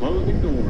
close the door.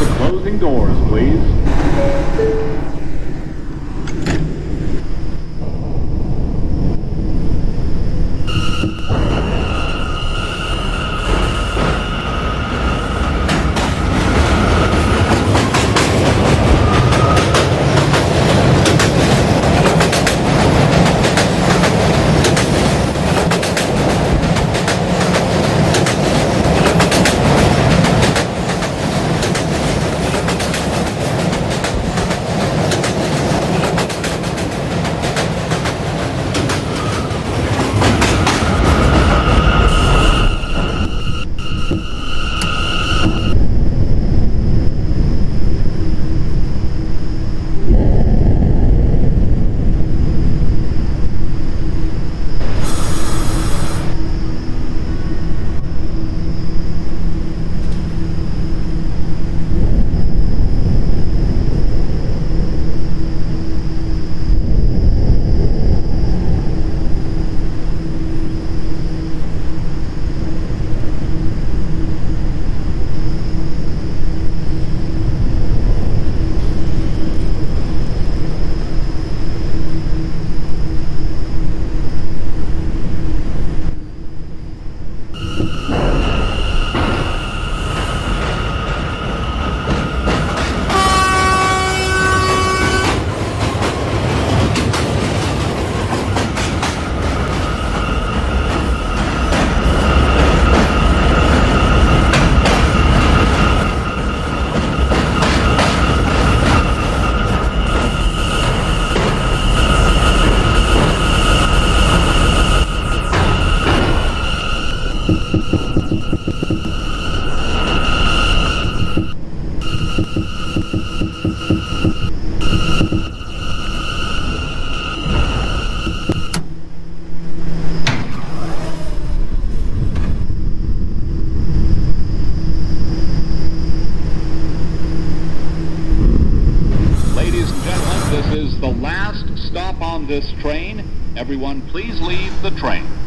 The closing doors, please. This train. Everyone, please leave the train.